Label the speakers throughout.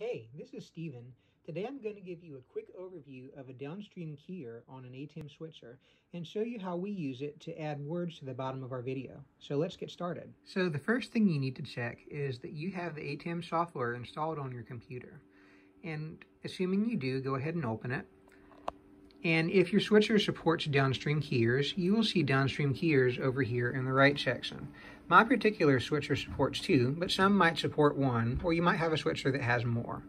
Speaker 1: Hey, this is Steven. Today I'm going to give you a quick overview of a downstream keyer on an ATEM switcher and show you how we use it to add words to the bottom of our video. So let's get started. So the first thing you need to check is that you have the ATEM software installed on your computer. And assuming you do, go ahead and open it. And if your switcher supports downstream keyers, you will see downstream keyers over here in the right section. My particular switcher supports two, but some might support one, or you might have a switcher that has more.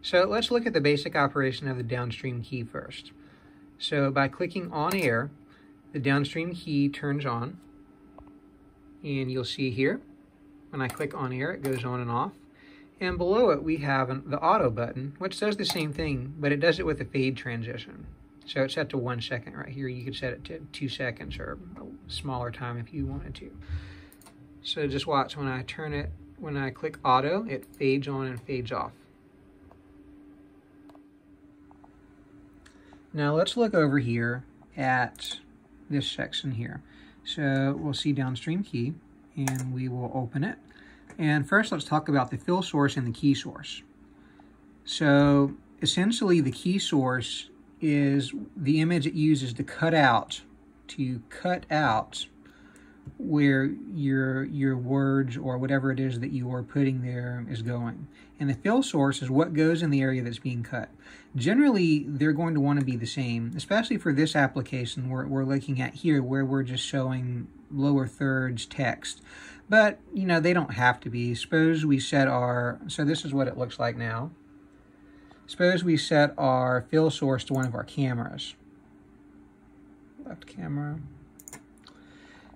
Speaker 1: So let's look at the basic operation of the downstream key first. So by clicking on air, the downstream key turns on, and you'll see here, when I click on air, it goes on and off. And below it, we have the auto button, which does the same thing, but it does it with a fade transition. So it's set to one second right here. You could set it to two seconds or a smaller time if you wanted to. So just watch when I turn it, when I click auto, it fades on and fades off. Now let's look over here at this section here. So we'll see downstream key and we will open it. And first, let's talk about the fill source and the key source. So essentially, the key source is the image it uses to cut out, to cut out where your your words or whatever it is that you are putting there is going. And the fill source is what goes in the area that's being cut. Generally, they're going to want to be the same, especially for this application we're, we're looking at here where we're just showing lower thirds text. But, you know, they don't have to be. Suppose we set our, so this is what it looks like now. Suppose we set our fill source to one of our cameras. Left camera.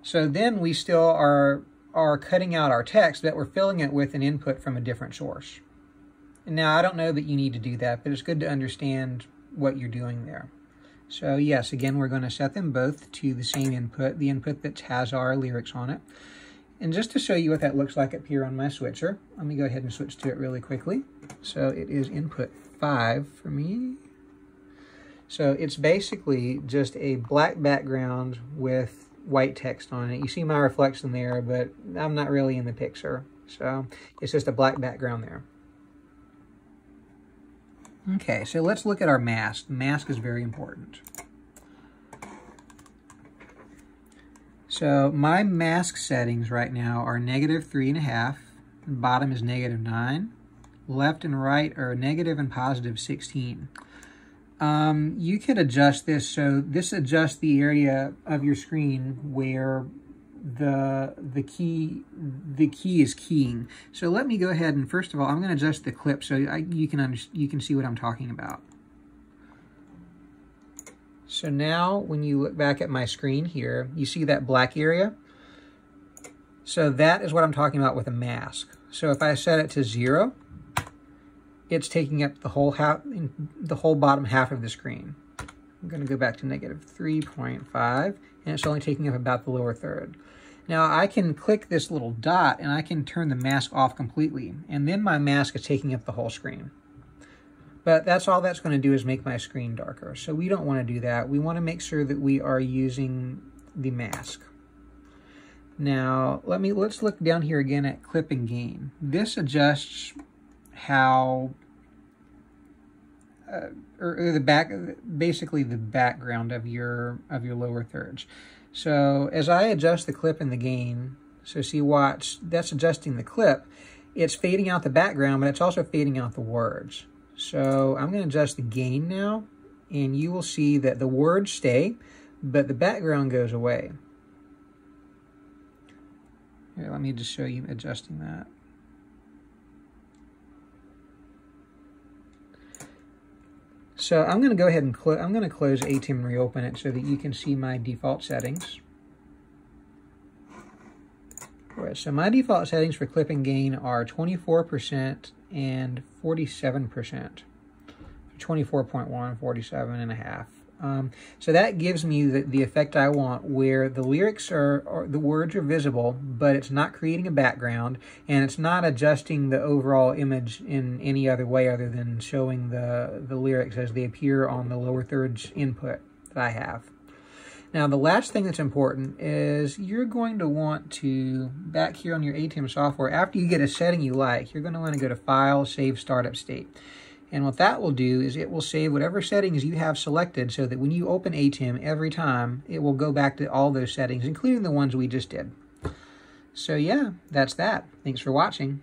Speaker 1: So then we still are, are cutting out our text, but we're filling it with an input from a different source. Now, I don't know that you need to do that, but it's good to understand what you're doing there. So yes, again, we're going to set them both to the same input, the input that has our lyrics on it. And just to show you what that looks like up here on my switcher, let me go ahead and switch to it really quickly. So it is input 5 for me. So it's basically just a black background with white text on it. You see my reflection there, but I'm not really in the picture. So it's just a black background there. Okay, so let's look at our mask. Mask is very important. So my mask settings right now are negative three and a half, bottom is negative nine, left and right are negative and positive 16. Um, you could adjust this, so this adjusts the area of your screen where the the key the key is keying. So let me go ahead and first of all, I'm going to adjust the clip so I, you can under, you can see what I'm talking about. So now when you look back at my screen here, you see that black area? So that is what I'm talking about with a mask. So if I set it to zero, it's taking up the whole half, the whole bottom half of the screen. I'm going to go back to negative 3.5, and it's only taking up about the lower third. Now I can click this little dot and I can turn the mask off completely, and then my mask is taking up the whole screen. But that's all that's going to do is make my screen darker. So we don't want to do that. We want to make sure that we are using the mask. Now, let me let's look down here again at clip and gain. This adjusts how uh, or, the back basically the background of your of your lower thirds. So as I adjust the clip and the gain, so see watch, that's adjusting the clip. It's fading out the background, but it's also fading out the words. So I'm going to adjust the gain now, and you will see that the words stay, but the background goes away. Here, let me just show you adjusting that. So I'm going to go ahead and I'm going to close ATEM and reopen it so that you can see my default settings. All right, so my default settings for clip and gain are 24% and 47%. 24.1, 47 and a half. Um, so that gives me the, the effect I want where the lyrics are, are, the words are visible, but it's not creating a background and it's not adjusting the overall image in any other way other than showing the, the lyrics as they appear on the lower thirds input that I have. Now, the last thing that's important is you're going to want to, back here on your ATEM software, after you get a setting you like, you're going to want to go to File, Save Startup State. And what that will do is it will save whatever settings you have selected so that when you open ATEM every time, it will go back to all those settings, including the ones we just did. So yeah, that's that. Thanks for watching.